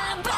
깜빡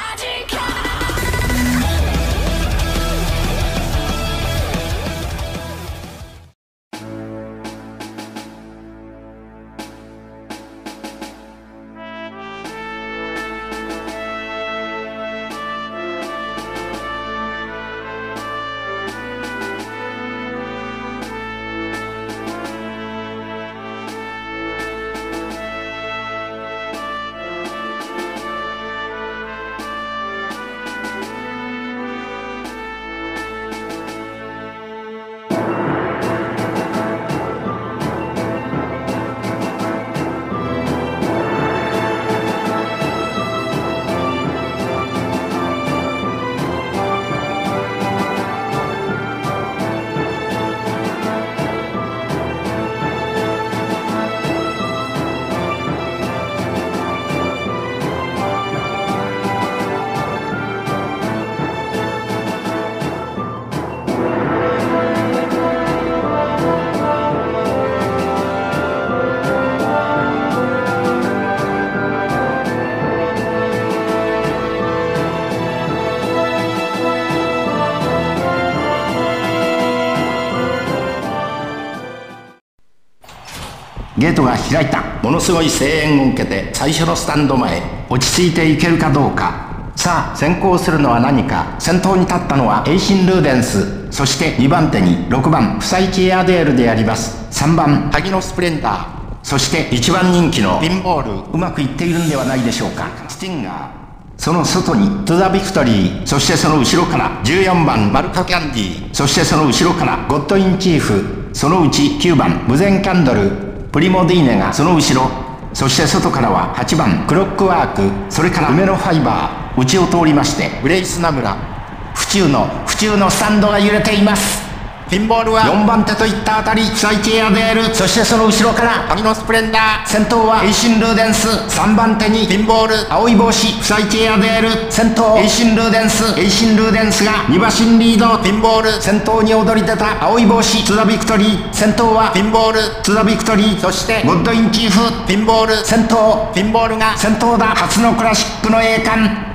ゲートが開いた。ものすごい声援を受けて最初のスタンド前落ち着いていけるかどうか。さあ先行するのは何か。先頭に立ったのはエイシン・ルーデンス。そして2番手に6番フサイチエアデールであります。3番ハギノスプレンダー。そして1番人気のピンボール。うまくいっているんではないでしょうか。スティンガー。その外にトゥザ・ビクトリー。そしてその後ろから14番マルカ・キャンディそしてその後ろからゴッドイン・チーフ。そのうち9番無前キャンドル。プリモディーネがその後ろそして外からは8番クロックワークそれからウメノファイバー内を通りましてグレイスナムラ府中の府中のスタンドが揺れています。ピンボールは4番手といったあたりフサイチエアデール。そしてその後ろからハギノスプレンダー。先頭はエイシンルーデンス。3番手にピンボール。青い帽子。フサイチエアデール。先頭エイシンルーデンス。エイシンルーデンスが2馬身リード。ピンボール。先頭に躍り出た青い帽子。トゥザビクトリー。先頭はピンボール。トゥザビクトリー。そしてゴッドインチーフ。ピンボール。先頭。ピンボールが。先頭だ。初のクラシックの栄冠